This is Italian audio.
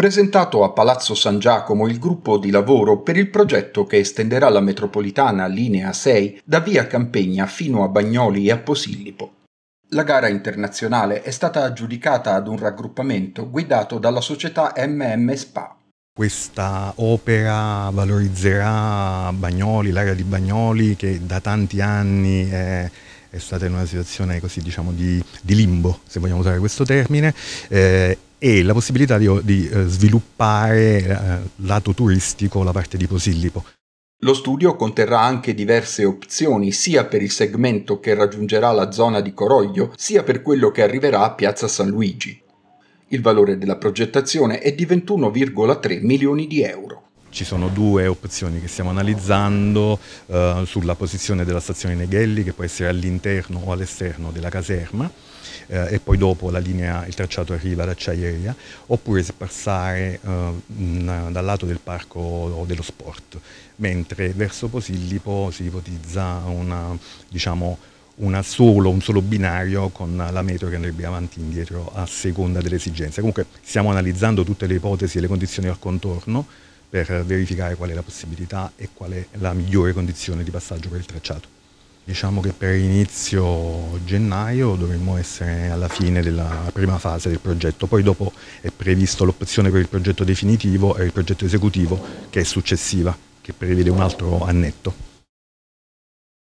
presentato a Palazzo San Giacomo il gruppo di lavoro per il progetto che estenderà la metropolitana linea 6 da via Campegna fino a Bagnoli e a Posillipo. La gara internazionale è stata aggiudicata ad un raggruppamento guidato dalla società MM SPA. Questa opera valorizzerà Bagnoli, l'area di Bagnoli che da tanti anni è, è stata in una situazione così diciamo di, di, limbo, se vogliamo usare questo termine, eh, e la possibilità di, di eh, sviluppare eh, lato turistico la parte di Posillipo. Lo studio conterrà anche diverse opzioni sia per il segmento che raggiungerà la zona di Coroglio, sia per quello che arriverà a Piazza San Luigi. Il valore della progettazione è di 21,3 milioni di euro. Ci sono due opzioni che stiamo analizzando eh, sulla posizione della stazione Neghelli, che può essere all'interno o all'esterno della caserma, eh, e poi dopo linea, il tracciato arriva ad Acciaieria, oppure se passare eh, dal lato del parco dello sport, mentre verso Posillipo si ipotizza una, diciamo, solo, un solo binario con la metro che andrebbe avanti e indietro a seconda delle esigenze. Comunque stiamo analizzando tutte le ipotesi e le condizioni al contorno, per verificare qual è la possibilità e qual è la migliore condizione di passaggio per il tracciato. Diciamo che per inizio gennaio dovremmo essere alla fine della prima fase del progetto, poi dopo è previsto l'opzione per il progetto definitivo e il progetto esecutivo che è successiva, che prevede un altro annetto.